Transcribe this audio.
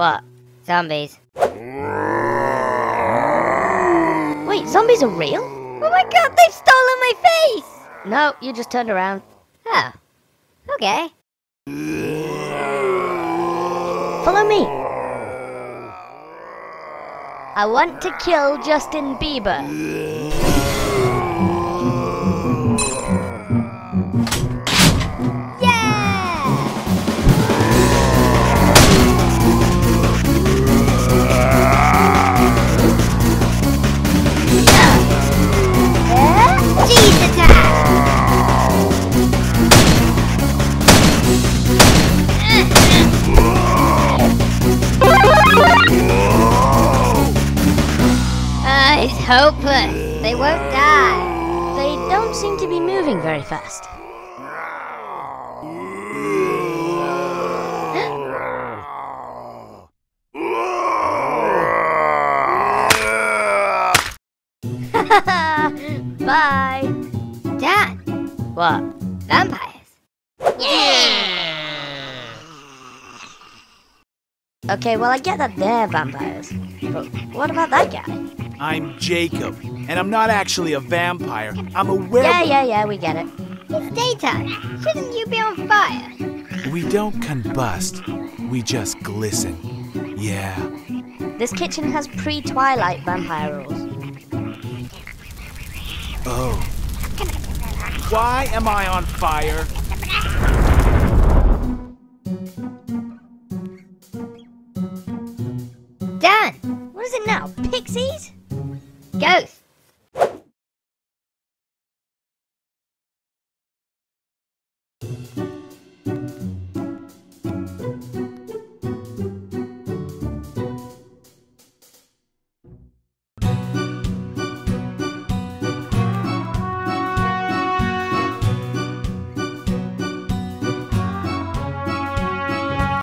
What? Zombies. Wait, zombies are real? Oh my god, they've stolen my face! No, you just turned around. Oh. Okay. Follow me. I want to kill Justin Bieber. Hopeless. They won't die. They don't seem to be moving very fast. Bye. Dad, What? vampires. Okay, well, I get that they're vampires. But what about that guy? I'm Jacob, and I'm not actually a vampire. I'm a werewolf. Yeah, yeah, yeah, we get it. It's daytime. Shouldn't you be on fire? We don't combust, we just glisten. Yeah. This kitchen has pre Twilight vampire rules. Oh. Why am I on fire? It now? Pixies? ghosts.